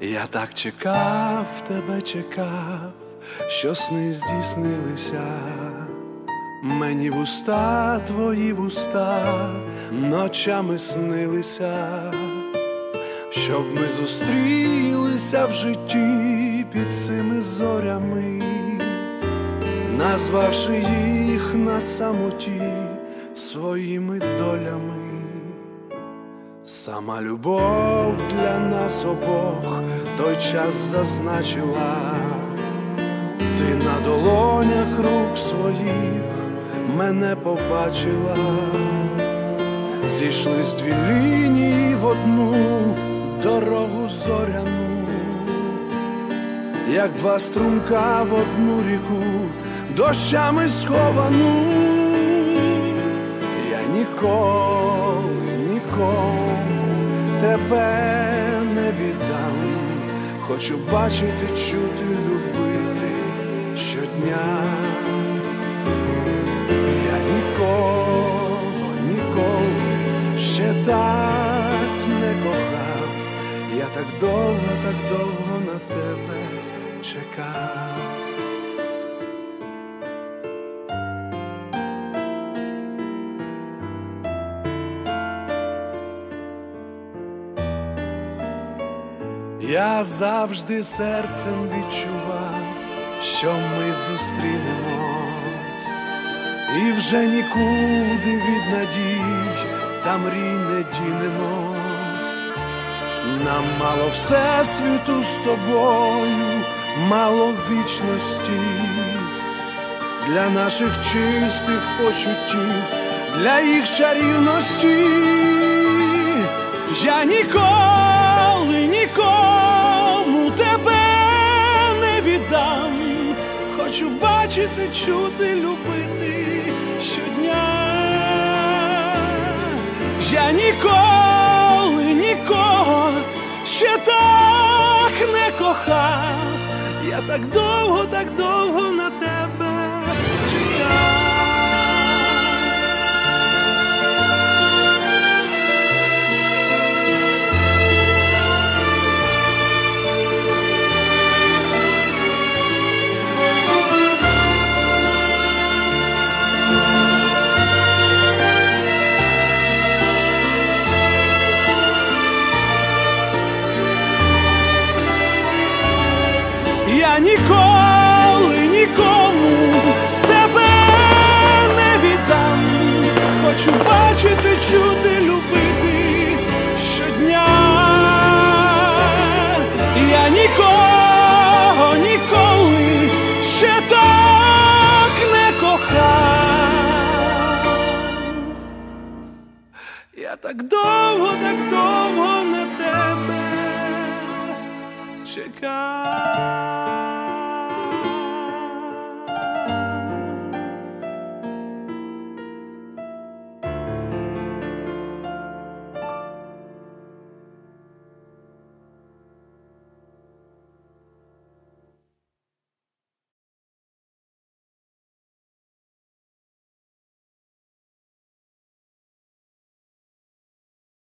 Я так чекав, тебе чекав, що сни здійснилися. Мені вуста твої вуста ночами снилися, щоб ми зустрілися в житті під цими зорями, назвавши їх на самоті своїми долями. Сама любов для нас обох той час зазначила, ти на долонях рук своїх мене побачила, зійшлись дві лінії в одну дорогу зоряну, як два струмка в одну ріку, дощами сховану, я ніколи нікому тебе не віддам, хочу бачити, чути, любити щодня. Я нікого, ніколи ще так не кохав, я так довго, так довго на тебе чекав. Я завжди серцем відчував, що ми зустрінемось, і вже нікуди від надій та мрій не дінемось. Нам мало всесвіту з тобою, мало вічності для наших чистих почуттів, для їх чарівності. Я ніколи Хочу бачити, чути, любити щодня. Я ніколи нікого ще так не кохав. Я так довго, так довго на тебе Ніколи нікому тебе не віддам. Хочу бачити, чути, любити щодня. Я нікого ніколи ще так не кохав. Я так довго, так довго чекав.